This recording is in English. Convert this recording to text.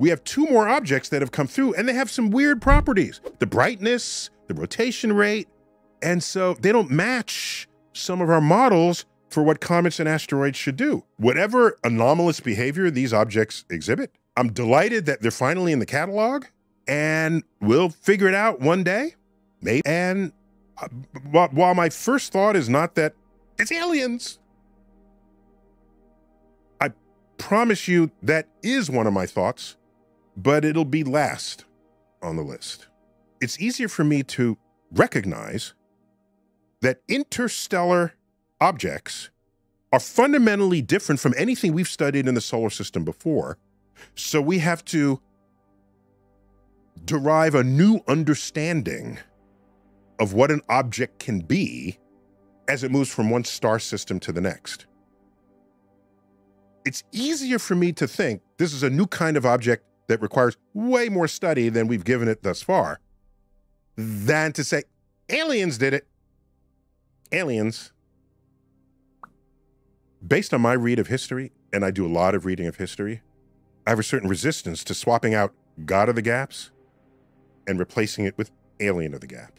we have two more objects that have come through and they have some weird properties the brightness, the rotation rate. And so they don't match some of our models for what comets and asteroids should do. Whatever anomalous behavior these objects exhibit, I'm delighted that they're finally in the catalog and we'll figure it out one day. Maybe. And uh, while my first thought is not that it's aliens, I promise you that is one of my thoughts, but it'll be last on the list. It's easier for me to recognize that interstellar objects are fundamentally different from anything we've studied in the solar system before. So we have to derive a new understanding of what an object can be as it moves from one star system to the next. It's easier for me to think this is a new kind of object that requires way more study than we've given it thus far than to say aliens did it. Aliens. Based on my read of history, and I do a lot of reading of history, I have a certain resistance to swapping out God of the Gaps and replacing it with Alien of the Gaps.